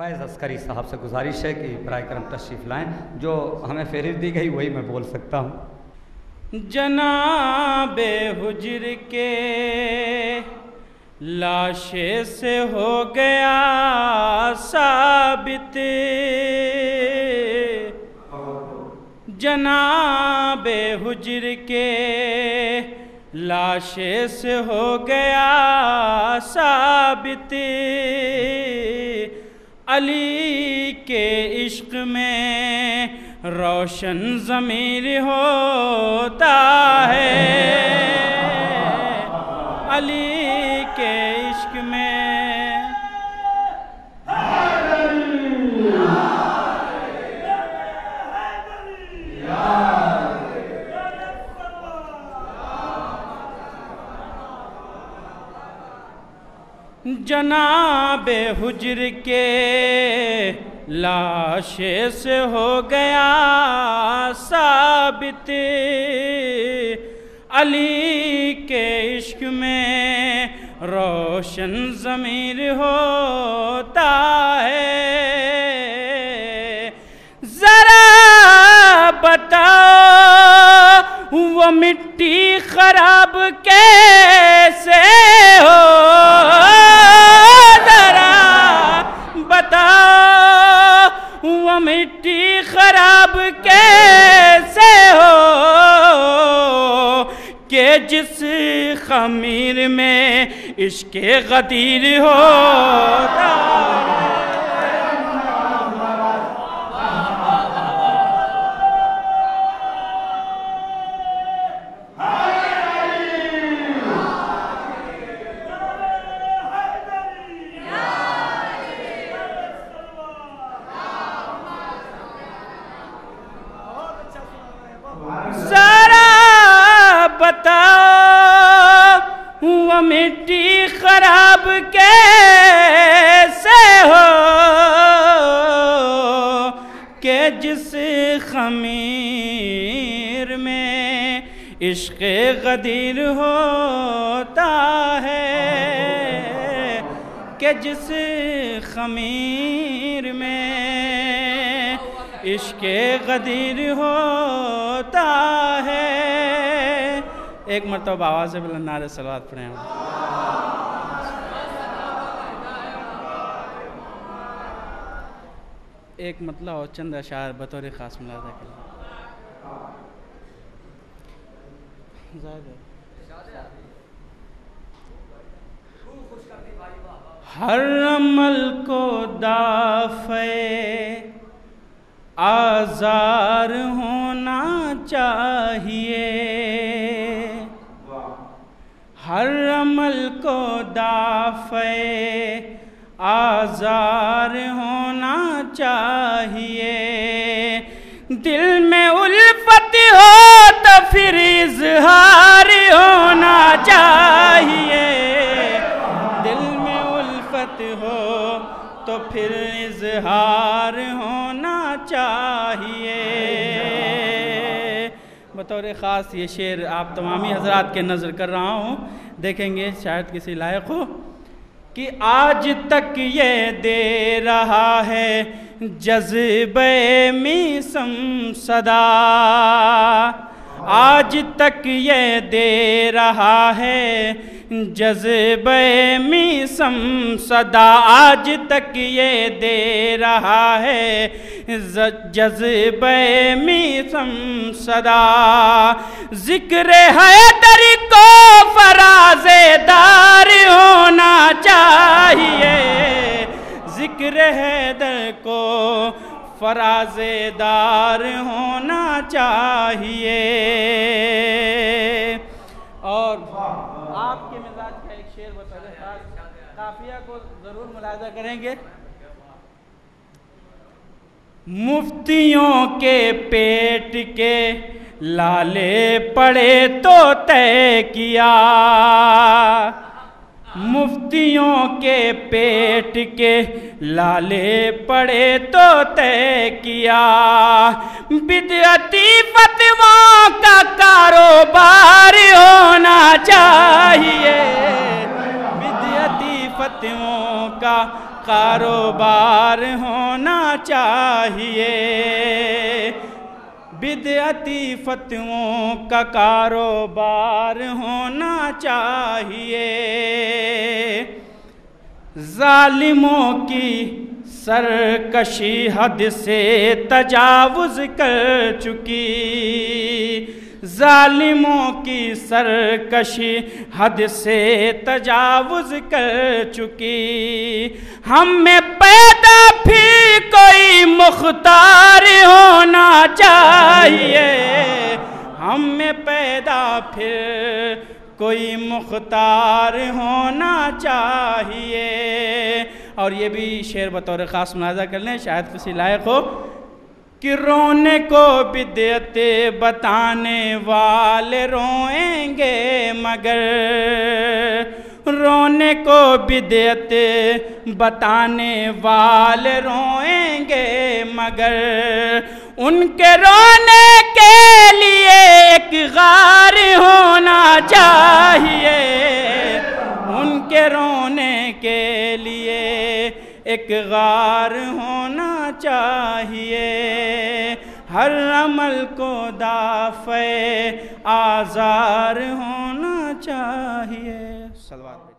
فیض عسکری صاحب سے گزارش ہے کہ برائے کرم تشریف لائیں، جو ہمیں فہرست دی گئی وہی میں بول سکتا ہوں۔ جناب حجر کے لاشے سے ہو گیا ثابت۔ جناب حجر کے لاشے سے ہو گیا ثابت۔ علی کے عشق میں روشن ضمیر ہوتا جناب حجر کے لاشے سے ہو گیا ثابت۔ علی کے عشق میں روشن ضمیر ہوتا ہے۔ ذرا بتاؤ وہ مٹی خراب کیسے کہ جس خمیر میں عشق غدیر ہوتا۔ جس خمیر میں عشق غدیر ہوتا ہے کہ جس خمیر میں عشق غدیر ہوتا ہے۔ ایک مرتبہ آواز بلند نعرہ صلوات پڑھیں ایک مطلب اور چند اشعار بطور خاص ملاحظہ کے ہر عمل کو دافع آزار ہونا چاہیے۔ ہر عمل کو دافع آزار ہونا چاہیے۔ دل میں الفت ہو تو پھر اظہار ہونا چاہیے۔ دل میں الفت ہو تو پھر اظہار ہونا چاہیے۔ بطور خاص یہ شعر آپ تمامی حضرات کے نظر کر رہا ہوں۔ دیکھیں گے شاید کسی لائق ہو کہ آج تک یہ دے رہا ہے۔ جذبہ میسم صدا۔ آج تک یہ دے رہا ہے جذبہ میسم صدا۔ آج تک یہ دے رہا ہے جذبہ میسم صدا۔ ذکر حیدر کو فراز دار ہونا چاہیے۔ ذکر حیدر کو فراز دار ہونا چاہیے۔ اور آپ کے مزاج کا ایک شعر بطور قافیہ کو ضرور ملاحظہ کریں گے۔ مفتیوں کے پیٹ کے لالے پڑے تو طے کیا۔ مفتیوں کے پیٹ کے لالے پڑے تو طے کیا۔ بدعتی فتووں کا کاروبار ہونا چاہیے۔ بدعتی فتووں کا کاروبار ہونا چاہیے۔ بدعتی فتووں کا کاروبار ہونا چاہیے۔ ظالموں کی سرکشی حد سے تجاوز کر چکی۔ ظالموں کی سرکشی حد سے تجاوز کر چکی۔ ہم میں پیدا پھر کوئی مختار ہونا چاہیے۔ ہم میں پیدا پھر کوئی مختار ہونا چاہیے۔ اور یہ بھی شعر بطور خاص مناظر کر لیں، شاید کسی لائق ہو۔ کہ رونے کو بدعت بتانے والے روئیں گے مگر رونے کو بدعت بتانے والے روئیں گے مگر ان کے رونے کے لیے ایک غار ہونا چاہیے۔ ان کے رونے کے لیے ایک غار ہونا چاہیے۔ ہر عمل کو دافع آزار ہونا چاہیے۔ سلوات